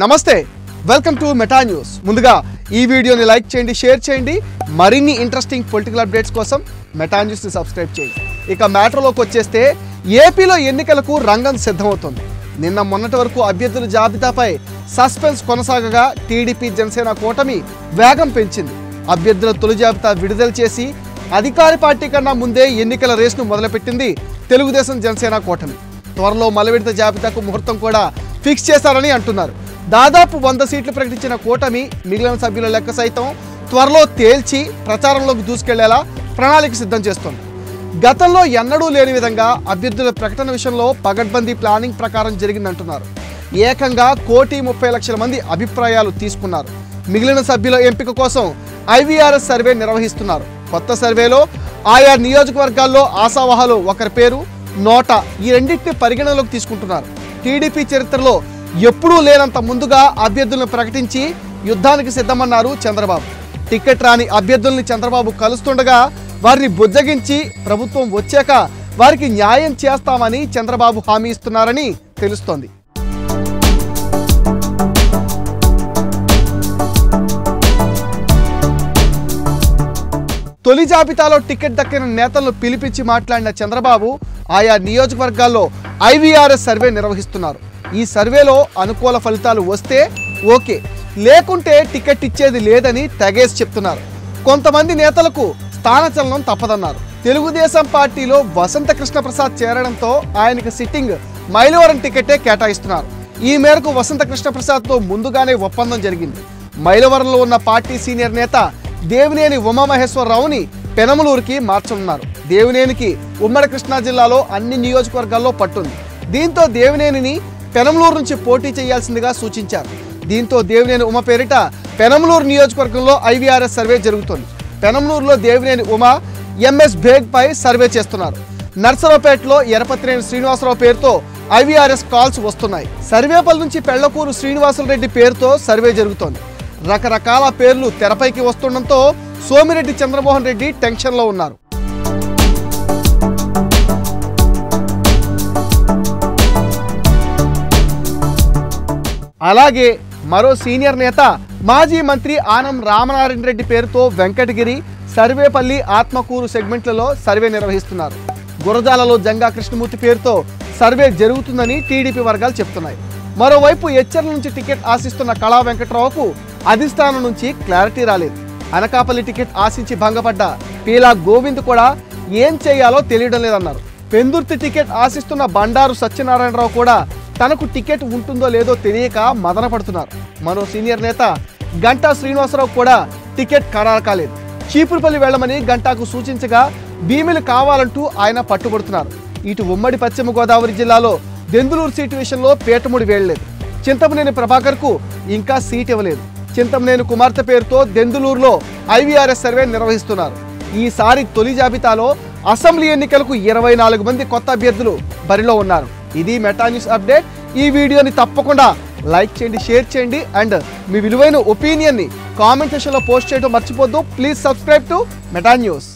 నమస్తే welcome to Meta news. ముందుగా ఈ వీడియోని లైక్ చేయండి షేర్ చేయండి. మరిన్ని ఇంట్రెస్టింగ్ పొలిటికల్ అప్డేట్స్ కోసం మెటా న్యూస్ని సబ్స్క్రైబ్ చేయండి. ఇక మ్యాటర్లోకి వచ్చేస్తే ఏపీలో ఎన్నికలకు రంగం సిద్ధమవుతుంది. నిన్న మొన్నటి వరకు అభ్యర్థుల జాబితాపై సస్పెన్స్ కొనసాగగా టీడీపీ జనసేన కూటమి వేగం పెంచింది. అభ్యర్థుల తొలి జాబితా విడుదల చేసి అధికార పార్టీ కన్నా ముందే ఎన్నికల రేసును మొదలుపెట్టింది తెలుగుదేశం జనసేన కూటమి. త్వరలో మలవిడత జాబితాకు ముహూర్తం కూడా ఫిక్స్ చేశారని అంటున్నారు. దాదాపు వంద సీట్లు ప్రకటించిన కూటమి మిగిలిన సభ్యుల లెక్క సైతం త్వరలో తేల్చి ప్రచారంలోకి దూసుకెళ్ళేలా ప్రణాళిక సిద్ధం చేస్తోంది. గతంలో ఎన్నడూ లేని విధంగా అభ్యర్థుల ప్రకటన విషయంలో పగడ్బందీ ప్లానింగ్ ప్రకారం జరిగిందంటున్నారు. ఏకంగా కోటి ముప్పై లక్షల మంది అభిప్రాయాలు తీసుకున్నారు. మిగిలిన సభ్యుల ఎంపిక కోసం ఐవీఆర్ఎస్ సర్వే నిర్వహిస్తున్నారు. కొత్త సర్వేలో ఆయా నియోజకవర్గాల్లో ఆశావహాలు ఒకరి పేరు నోట ఈ రెండింటిని పరిగణనలోకి తీసుకుంటున్నారు. టీడీపీ చరిత్రలో ఎప్పుడూ లేనంత ముందుగా అభ్యర్థులను ప్రకటించి యుద్ధానికి సిద్ధమన్నారు చంద్రబాబు. టికెట్ రాని అభ్యర్థుల్ని చంద్రబాబు కలుస్తుండగా వారిని బుజ్జగించి ప్రభుత్వం వచ్చాక వారికి న్యాయం చేస్తామని చంద్రబాబు హామీ ఇస్తున్నారని తెలుస్తోంది. తొలి జాబితాలో టికెట్ దక్కిన నేతలను పిలిపించి మాట్లాడిన చంద్రబాబు ఆయా నియోజకవర్గాల్లో ఐవీఆర్ఎస్ సర్వే నిర్వహిస్తున్నారు. ఈ సర్వేలో అనుకూల ఫలితాలు వస్తే ఓకే. లేకుంటే టికెట్ ఇచ్చేది లేదని తెగేసి చెప్తున్నారు. కొంతమంది నేతలకు స్థానచలనం తప్పదన్నారు. తెలుగుదేశం పార్టీలో వసంత కృష్ణప్రసాద్ చేరడంతో ఆయనకు సిట్టింగ్ మైలవరం టికెటే కేటాయిస్తున్నారు. ఈ మేరకు వసంత కృష్ణప్రసాద్తో ముందుగానే ఒప్పందం జరిగింది. మైలవరంలో ఉన్న పార్టీ సీనియర్ నేత దేవినేని ఉమామహేశ్వరరావుని పెనమలూరుకి మార్చనున్నారు. దేవినేనికి ఉమ్మడి కృష్ణా జిల్లాలో అన్ని నియోజకవర్గాల్లో పట్టుంది. దీంతో దేవినేనిని పెనమలూరు నుంచి పోటీ చేయాల్సిందిగా సూచించారు. దీంతో దేవినేని ఉమ పేరిట పెనమలూరు నియోజకవర్గంలో ఐవీఆర్ఎస్ సర్వే జరుగుతోంది. పెనమలూరులో దేవినేని ఉమ ఎంఎస్ భేగ్పై సర్వే చేస్తున్నారు. నర్సరావుపేటలో ఎరపతినేని శ్రీనివాసరావు పేరుతో ఐవీఆర్ఎస్ కాల్స్ వస్తున్నాయి. సర్వేపల్లి నుంచి పెళ్ళకూరు శ్రీనివాసరెడ్డి పేరుతో సర్వే జరుగుతోంది. రకరకాల పేర్లు తెరపైకి వస్తుండటంతో సోమిరెడ్డి చంద్రమోహన్ రెడ్డి టెన్షన్లో ఉన్నారు. అలాగే మరో సీనియర్ నేత మాజీ మంత్రి ఆనం రామనారాయణ రెడ్డి పేరుతో వెంకటగిరి సర్వేపల్లి ఆత్మకూరు సెగ్మెంట్లలో సర్వే నిర్వహిస్తున్నారు. గురజాలలో జంగా కృష్ణమూర్తి పేరుతో సర్వే జరుగుతుందని టీడీపీ వర్గాలు చెప్తున్నాయి. మరోవైపు హెచ్చర్ల నుంచి టికెట్ ఆశిస్తున్న కళా వెంకట్రావుకు అధిష్టానం నుంచి క్లారిటీ రాలేదు. అనకాపల్లి టికెట్ ఆశించి భంగపడ్డ పీలా గోవింద్ కూడా ఏం చేయాలో తెలియడం లేదన్నారు. పెందుర్తి టికెట్ ఆశిస్తున్న బండారు సత్యనారాయణరావు కూడా తనకు టికెట్ ఉంటుందో లేదో తెలియక మదన పడుతున్నారు మరో సీనియర్ నేత గంటా శ్రీనివాసరావు కూడా టికెట్ ఖరారు కాలేదు. చీపురుపల్లి వెళ్ళమని గంటాకు సూచించగా భీమిలు కావాలంటూ ఆయన పట్టుబడుతున్నారు. ఇటు ఉమ్మడి పశ్చిమ గోదావరి జిల్లాలో దెందులూరు సీటు విషయంలో పేటముడి వేయలేదు. చింతమనేని ప్రభాకర్కు ఇంకా సీట్ ఇవ్వలేదు చింతమనేని కుమార్తె పేరుతో దెందులూరులో ఐవీఆర్ఎస్ సర్వే నిర్వహిస్తున్నారు. ఈసారి తొలి జాబితాలో అసెంబ్లీ ఎన్నికలకు ఇరవై నాలుగు మంది కొత్త అభ్యర్థులు బరిలో ఉన్నారు. ఇది మెటా న్యూస్ అప్డేట్ ఈ వీడియోని తప్పకుండా లైక్ చేయండి షేర్ చేయండి అండ్ మీ విలువైన ఒపీనియన్ని కామెంట్ సెషన్లో పోస్ట్ చేయడం మర్చిపోద్దు. Please subscribe to Meta news